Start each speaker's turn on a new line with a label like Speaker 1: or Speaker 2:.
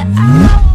Speaker 1: it out.